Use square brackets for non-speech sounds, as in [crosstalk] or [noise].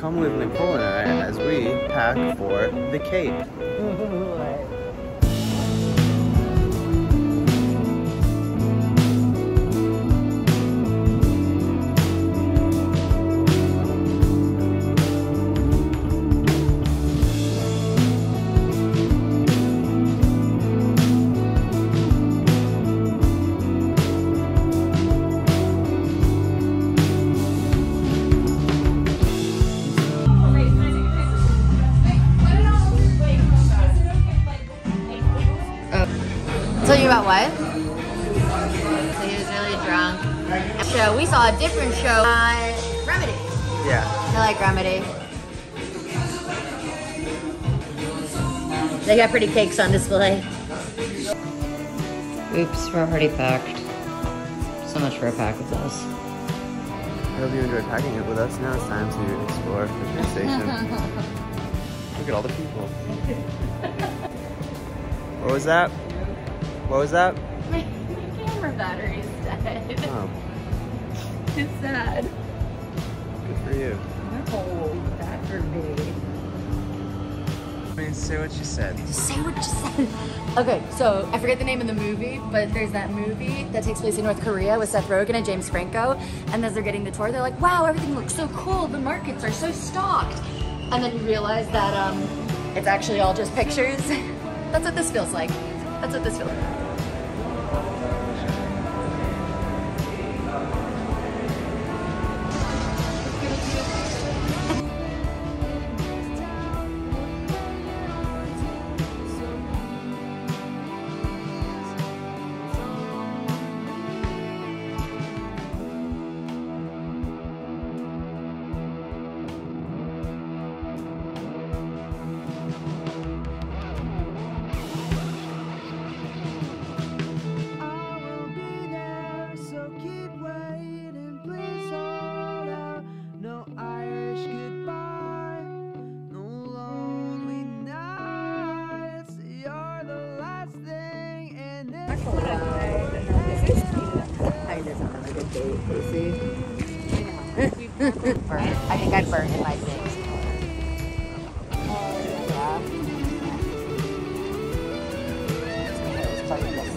come with Nicole and I as we pack for the Cape. About what? So he was really drunk. So we saw a different show on Remedy. Yeah. I like Remedy. They got pretty cakes on display. Oops, we're already packed. So much for a pack with us. I hope you enjoyed packing it with us. Now it's time to explore the train station. [laughs] Look at all the people. What was that? What was that? My camera battery's dead. Oh, [laughs] It's sad. good for you. No, bad for me. I mean, say what you said. Say what you said. Okay, so I forget the name of the movie, but there's that movie that takes place in North Korea with Seth Rogen and James Franco. And as they're getting the tour, they're like, wow, everything looks so cool. The markets are so stocked. And then you realize that um, it's actually all just pictures. [laughs] That's what this feels like. That's what this feels like. Thank you. burn. I think I burned my face. Yeah.